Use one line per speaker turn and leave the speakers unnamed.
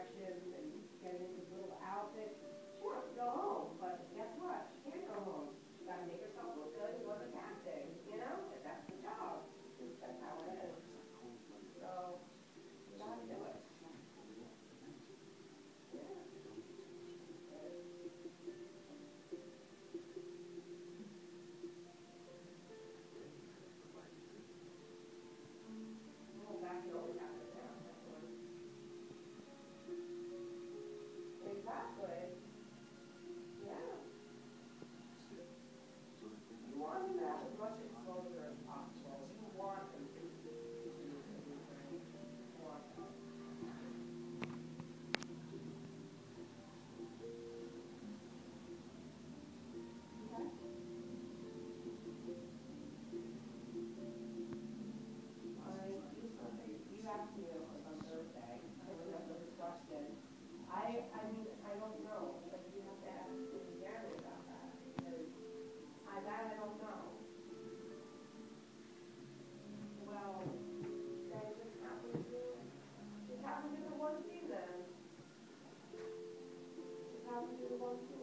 direction 감사합니다.